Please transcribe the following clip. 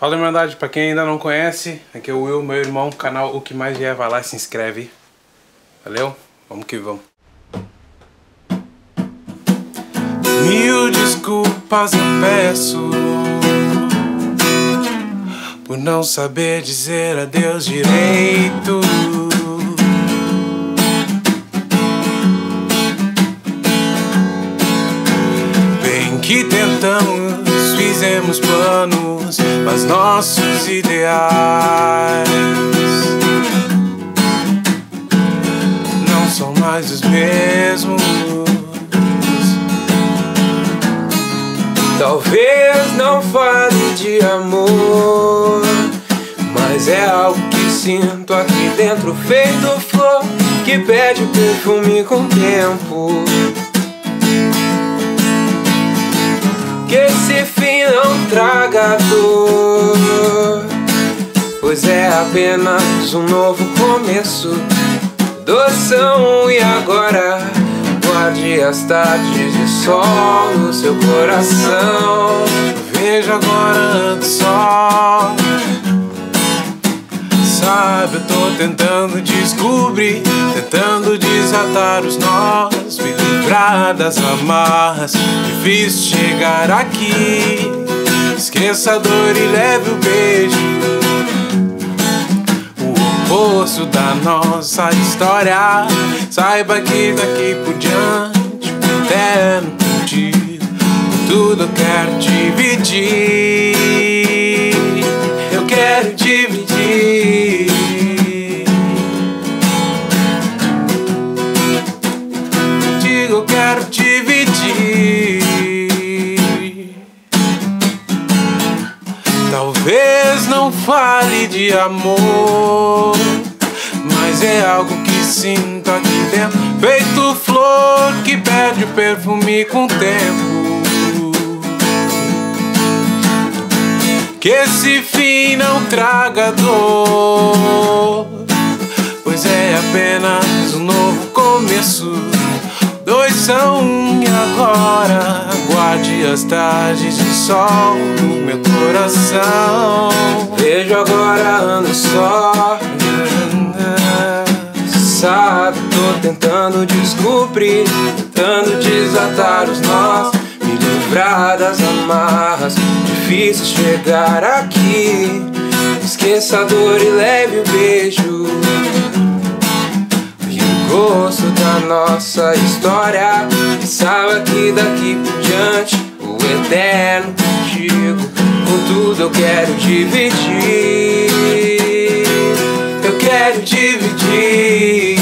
Fala Irmandade, pra quem ainda não conhece, aqui é o Will, meu irmão, canal O Que Mais Vier, vai lá se inscreve. Valeu? Vamos que vamos. Mil desculpas eu peço Por não saber dizer adeus direito Bem que tentamos, fizemos planos Mas nossos ideais Não são mais os mesmos Talvez não fale de amor, mas é algo que sinto aqui dentro, feito flor que pede perfume com tempo. Que traga dor, pois é apenas um novo começo. Doção e agora guarde as tardes de sol no seu coração. Veja agora ando só Sabe, eu tô tentando descobrir Tentando desatar os nós Me livrar das amarras Difícil chegar aqui Esqueça a dor e leve o beijo O oposto da nossa história Saiba que daqui por diante eterno tudo quero dividir. De amor, mas é algo que sinto aqui dentro. Feito flor que perde o perfume com o tempo. Que esse fim não traga dor, pois é apenas um novo começo. Dois são um e agora guarde as tardes de sol no meu coração. Vejo agora ando só. Sabe, tô tentando descobrir, tentando desatar os nós, me livrar das amarras. Difícil chegar aqui. Esqueça a dor e leve o beijo. E o gosto da nossa história. E saiba que daqui por diante o eterno contigo. Com tudo eu quero dividir. Eu quero